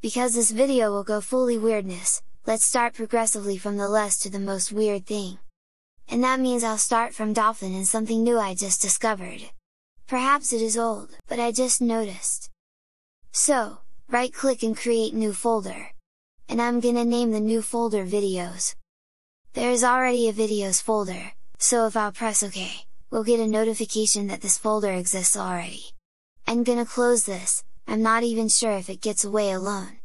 Because this video will go fully weirdness, let's start progressively from the less to the most weird thing. And that means I'll start from Dolphin and something new I just discovered. Perhaps it is old, but I just noticed. So, right click and create new folder. And I'm gonna name the new folder videos. There is already a videos folder, so if I'll press OK, we'll get a notification that this folder exists already. I'm gonna close this, I'm not even sure if it gets away alone.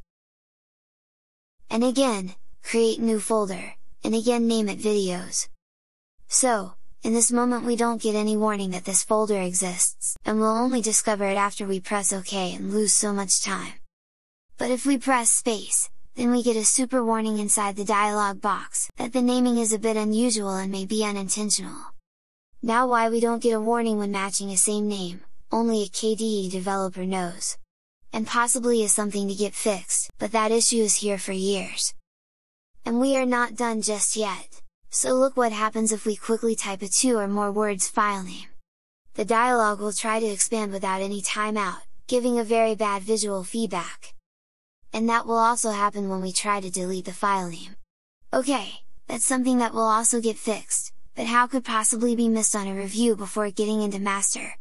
And again, create new folder, and again name it videos. So, in this moment we don't get any warning that this folder exists, and we'll only discover it after we press OK and lose so much time. But if we press space, then we get a super warning inside the dialog box, that the naming is a bit unusual and may be unintentional. Now why we don't get a warning when matching a same name, only a KDE developer knows. And possibly is something to get fixed, but that issue is here for years. And we are not done just yet, so look what happens if we quickly type a two or more words file name. The dialog will try to expand without any timeout, giving a very bad visual feedback and that will also happen when we try to delete the file name. Okay, that's something that will also get fixed, but how could possibly be missed on a review before getting into master?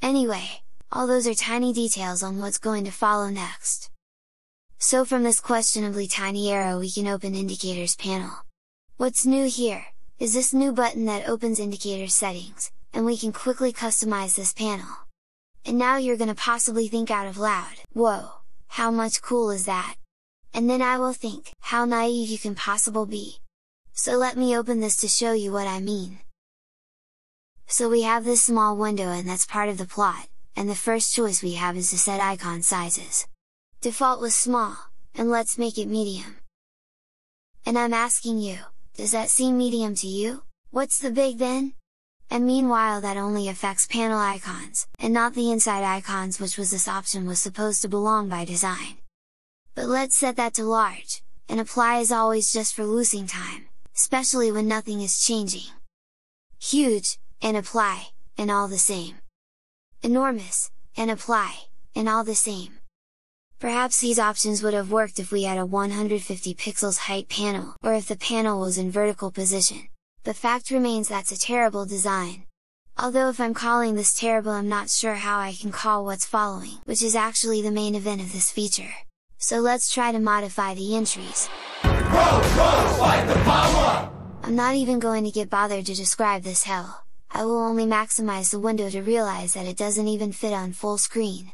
Anyway, all those are tiny details on what's going to follow next. So from this questionably tiny arrow we can open indicators panel. What's new here, is this new button that opens indicator settings, and we can quickly customize this panel. And now you're gonna possibly think out of loud, whoa! how much cool is that? And then I will think, how naive you can possible be! So let me open this to show you what I mean. So we have this small window and that's part of the plot, and the first choice we have is to set icon sizes. Default was small, and let's make it medium. And I'm asking you, does that seem medium to you? What's the big then? And meanwhile that only affects panel icons, and not the inside icons which was this option was supposed to belong by design. But let's set that to large, and apply as always just for losing time, especially when nothing is changing. Huge, and apply, and all the same. Enormous, and apply, and all the same. Perhaps these options would have worked if we had a 150 pixels height panel, or if the panel was in vertical position the fact remains that's a terrible design. Although if I'm calling this terrible I'm not sure how I can call what's following, which is actually the main event of this feature. So let's try to modify the entries. I'm not even going to get bothered to describe this hell, I will only maximize the window to realize that it doesn't even fit on full screen.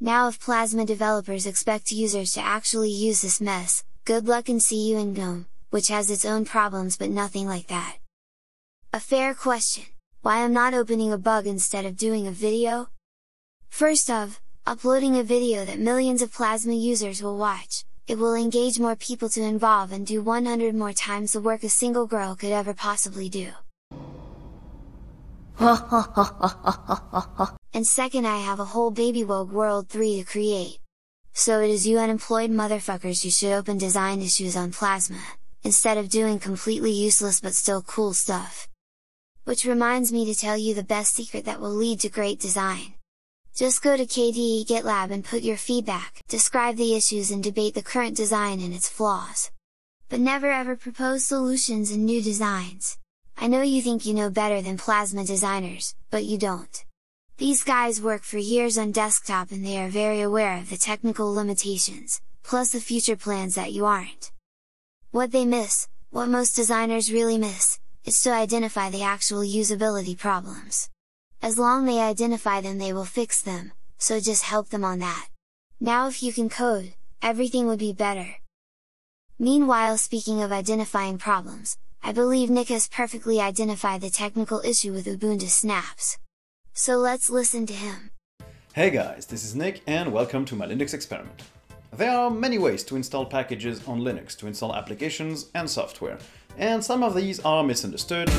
Now if Plasma developers expect users to actually use this mess, good luck and see you in GNOME which has its own problems but nothing like that. A fair question, why I'm not opening a bug instead of doing a video? First of, uploading a video that millions of Plasma users will watch, it will engage more people to involve and do 100 more times the work a single girl could ever possibly do. and second I have a whole Baby Wogue World 3 to create. So it is you unemployed motherfuckers you should open design issues on Plasma, instead of doing completely useless but still cool stuff. Which reminds me to tell you the best secret that will lead to great design. Just go to KDE GitLab and put your feedback, describe the issues and debate the current design and its flaws. But never ever propose solutions and new designs. I know you think you know better than Plasma designers, but you don't. These guys work for years on desktop and they are very aware of the technical limitations, plus the future plans that you aren't. What they miss, what most designers really miss, is to identify the actual usability problems. As long they identify them they will fix them, so just help them on that. Now if you can code, everything would be better. Meanwhile speaking of identifying problems, I believe Nick has perfectly identified the technical issue with Ubuntu snaps. So let's listen to him. Hey guys, this is Nick and welcome to my Linux experiment. There are many ways to install packages on Linux to install applications and software, and some of these are misunderstood.